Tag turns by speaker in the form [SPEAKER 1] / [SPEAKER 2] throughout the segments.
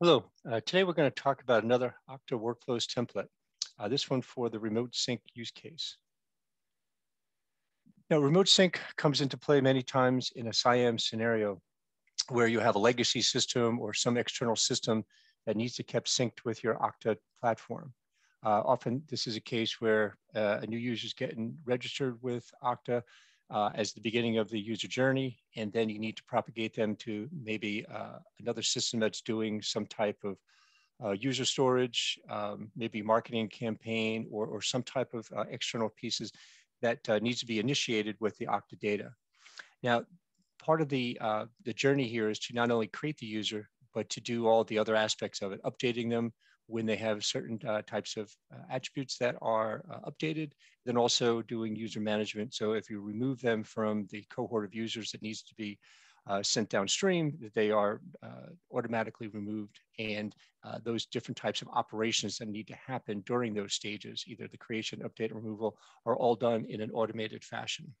[SPEAKER 1] Hello, uh, today we're going to talk about another Okta Workflows template, uh, this one for the remote sync use case. Now, remote sync comes into play many times in a CIAM scenario where you have a legacy system or some external system that needs to be kept synced with your Okta platform. Uh, often this is a case where uh, a new user is getting registered with Okta uh, as the beginning of the user journey, and then you need to propagate them to maybe uh, another system that's doing some type of uh, user storage, um, maybe marketing campaign, or, or some type of uh, external pieces that uh, needs to be initiated with the Okta data. Now, part of the, uh, the journey here is to not only create the user, but to do all the other aspects of it, updating them, when they have certain uh, types of uh, attributes that are uh, updated, then also doing user management. So if you remove them from the cohort of users that needs to be uh, sent downstream, they are uh, automatically removed. And uh, those different types of operations that need to happen during those stages, either the creation, update, removal, are all done in an automated fashion.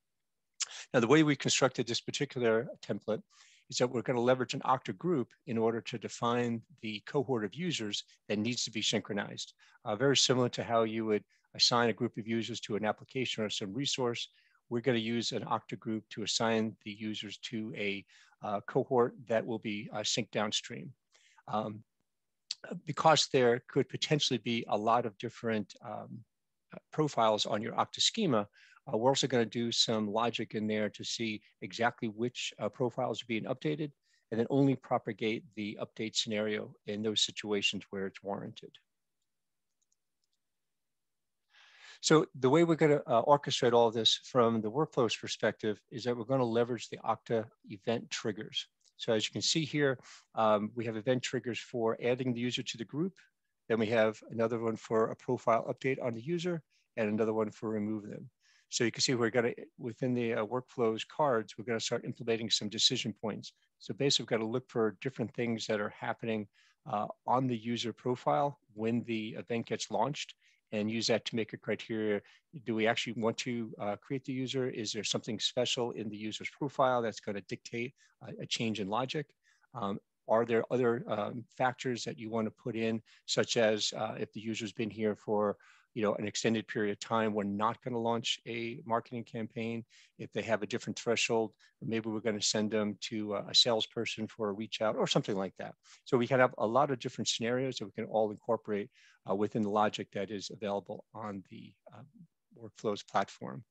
[SPEAKER 1] Now, the way we constructed this particular template is that we're going to leverage an Okta group in order to define the cohort of users that needs to be synchronized. Uh, very similar to how you would assign a group of users to an application or some resource, we're going to use an Okta group to assign the users to a uh, cohort that will be uh, synced downstream. Um, because there could potentially be a lot of different um, profiles on your Okta schema, uh, we're also going to do some logic in there to see exactly which uh, profiles are being updated and then only propagate the update scenario in those situations where it's warranted. So the way we're going to uh, orchestrate all this from the workflows perspective is that we're going to leverage the Okta event triggers. So as you can see here, um, we have event triggers for adding the user to the group. Then we have another one for a profile update on the user and another one for remove them. So you can see we're going to, within the uh, workflows cards, we're going to start implementing some decision points. So basically we've got to look for different things that are happening uh, on the user profile when the event gets launched and use that to make a criteria. Do we actually want to uh, create the user? Is there something special in the user's profile that's going to dictate a, a change in logic? Um, are there other um, factors that you want to put in, such as uh, if the user's been here for you know, an extended period of time, we're not going to launch a marketing campaign. If they have a different threshold, maybe we're going to send them to a salesperson for a reach out or something like that. So we can have a lot of different scenarios that we can all incorporate uh, within the logic that is available on the uh, workflows platform.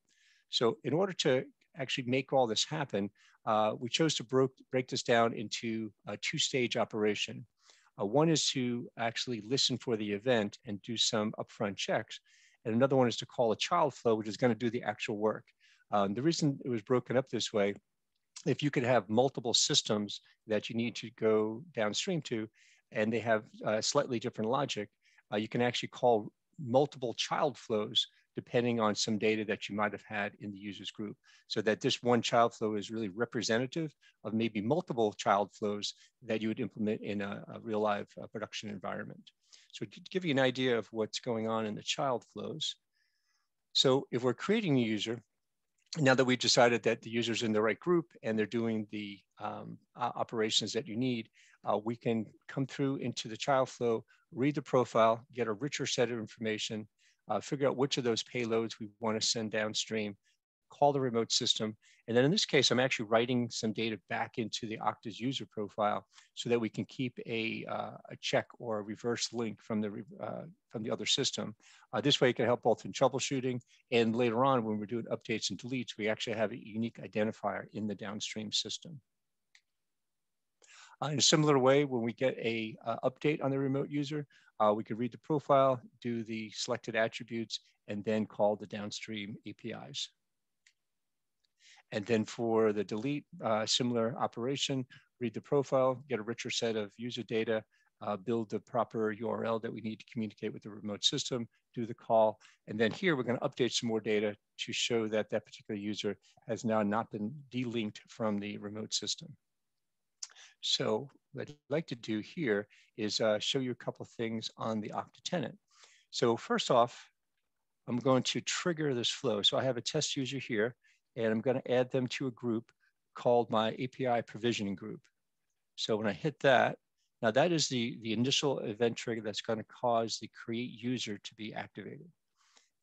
[SPEAKER 1] So in order to actually make all this happen, uh, we chose to broke, break this down into a two-stage operation. Uh, one is to actually listen for the event and do some upfront checks. And another one is to call a child flow, which is going to do the actual work. Um, the reason it was broken up this way, if you could have multiple systems that you need to go downstream to, and they have uh, slightly different logic, uh, you can actually call multiple child flows depending on some data that you might have had in the users group. So that this one child flow is really representative of maybe multiple child flows that you would implement in a, a real live uh, production environment. So to give you an idea of what's going on in the child flows. So if we're creating a user, now that we've decided that the user's in the right group and they're doing the um, operations that you need, uh, we can come through into the child flow, read the profile, get a richer set of information, uh, figure out which of those payloads we want to send downstream, call the remote system. And then in this case, I'm actually writing some data back into the Okta's user profile so that we can keep a, uh, a check or a reverse link from the, uh, from the other system. Uh, this way it can help both in troubleshooting and later on when we're doing updates and deletes, we actually have a unique identifier in the downstream system. Uh, in a similar way, when we get a uh, update on the remote user, uh, we could read the profile, do the selected attributes, and then call the downstream APIs. And then for the delete, uh, similar operation, read the profile, get a richer set of user data, uh, build the proper URL that we need to communicate with the remote system, do the call. And then here we're going to update some more data to show that that particular user has now not been delinked from the remote system. So what I'd like to do here is uh, show you a couple of things on the Okta tenant. So first off, I'm going to trigger this flow. So I have a test user here, and I'm going to add them to a group called my API provisioning group. So when I hit that, Now that is the, the initial event trigger that's gonna cause the create user to be activated.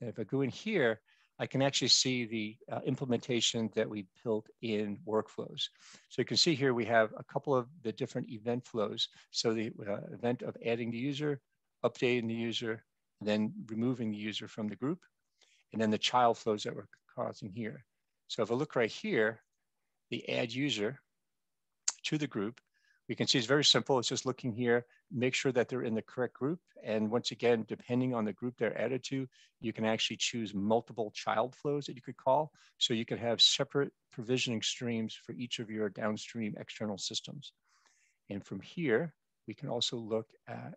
[SPEAKER 1] And if I go in here, I can actually see the uh, implementation that we built in workflows. So you can see here we have a couple of the different event flows. So the uh, event of adding the user, updating the user, then removing the user from the group, and then the child flows that we're causing here. So if I look right here, the add user to the group, we can see it's very simple. It's just looking here, make sure that they're in the correct group. And once again, depending on the group they're added to, you can actually choose multiple child flows that you could call. So you could have separate provisioning streams for each of your downstream external systems. And from here, we can also look at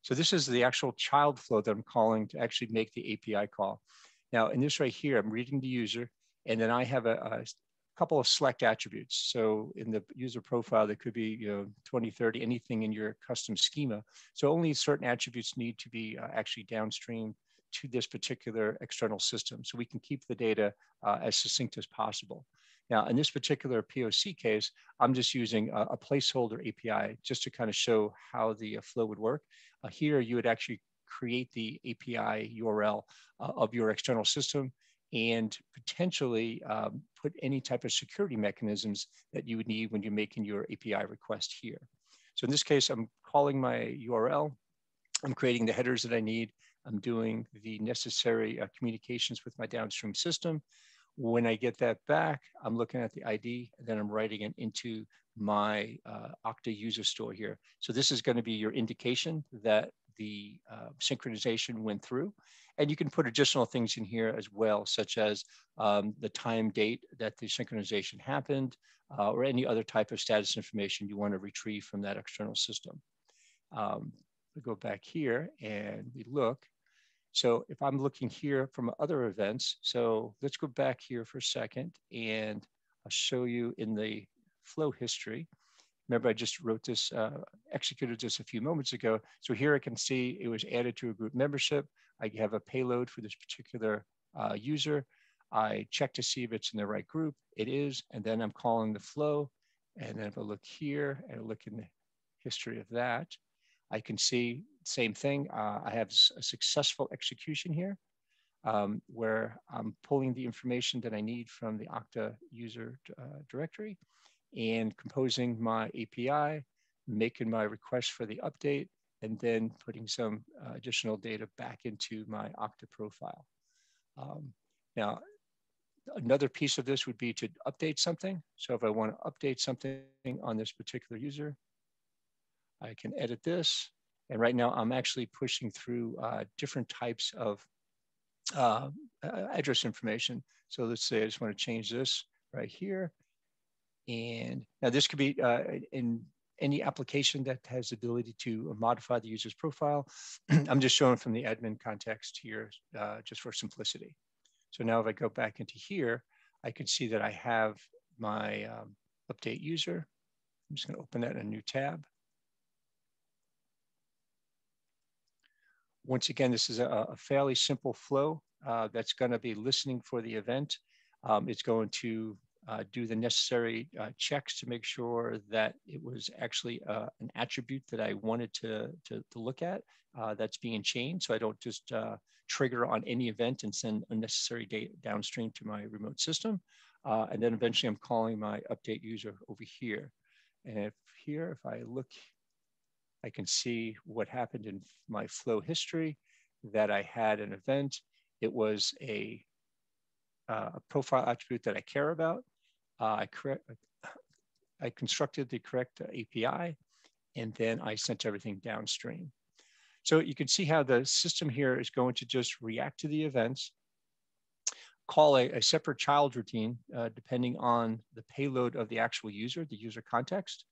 [SPEAKER 1] So this is the actual child flow that I'm calling to actually make the API call. Now in this right here, I'm reading the user and then I have a couple of select attributes. So in the user profile, there could be you know 20, 30, anything in your custom schema. So only certain attributes need to be uh, actually downstream to this particular external system. So we can keep the data uh, as succinct as possible. Now, in this particular POC case, I'm just using a, a placeholder API just to kind of show how the uh, flow would work. Uh, here, you would actually create the API URL uh, of your external system and potentially um, put any type of security mechanisms that you would need when you're making your API request here. So in this case, I'm calling my URL. I'm creating the headers that I need. I'm doing the necessary uh, communications with my downstream system. When I get that back, I'm looking at the ID and then I'm writing it into my uh, Okta user store here. So this is going to be your indication that the uh, synchronization went through. And you can put additional things in here as well, such as um, the time date that the synchronization happened, uh, or any other type of status information you want to retrieve from that external system. Um, we go back here and we look. So if I'm looking here from other events, so let's go back here for a second and I'll show you in the flow history. Remember, I just wrote this, uh, executed this a few moments ago. So here I can see it was added to a group membership. I have a payload for this particular uh, user. I check to see if it's in the right group. It is, and then I'm calling the flow. And then if I look here and I look in the history of that, I can see same thing. Uh, I have a successful execution here um, where I'm pulling the information that I need from the Okta user uh, directory and composing my API, making my request for the update, and then putting some uh, additional data back into my Okta profile. Um, now, another piece of this would be to update something. So if I want to update something on this particular user, I can edit this. And right now I'm actually pushing through uh, different types of uh, address information. So let's say I just want to change this right here. And now this could be uh, in any application that has the ability to modify the user's profile. I'm just showing from the admin context here, uh, just for simplicity. So now if I go back into here, I can see that I have my um, update user. I'm just gonna open that in a new tab. Once again, this is a, a fairly simple flow uh, that's gonna be listening for the event. Um, it's going to uh, do the necessary uh, checks to make sure that it was actually uh, an attribute that I wanted to, to, to look at uh, that's being changed. So I don't just uh, trigger on any event and send unnecessary data downstream to my remote system. Uh, and then eventually I'm calling my update user over here. And if here, if I look, I can see what happened in my flow history that I had an event. It was a a profile attribute that I care about. Uh, I, I constructed the correct API, and then I sent everything downstream. So you can see how the system here is going to just react to the events, call a, a separate child routine, uh, depending on the payload of the actual user, the user context,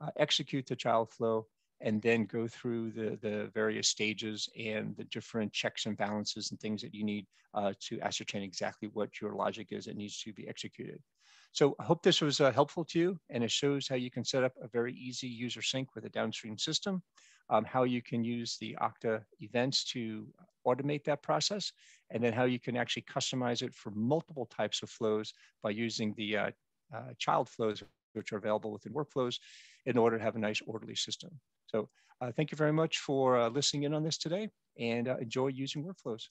[SPEAKER 1] uh, execute the child flow, and then go through the, the various stages and the different checks and balances and things that you need uh, to ascertain exactly what your logic is that needs to be executed. So I hope this was uh, helpful to you and it shows how you can set up a very easy user sync with a downstream system, um, how you can use the Okta events to automate that process, and then how you can actually customize it for multiple types of flows by using the uh, uh, child flows which are available within workflows in order to have a nice orderly system. So uh, thank you very much for uh, listening in on this today and uh, enjoy using workflows.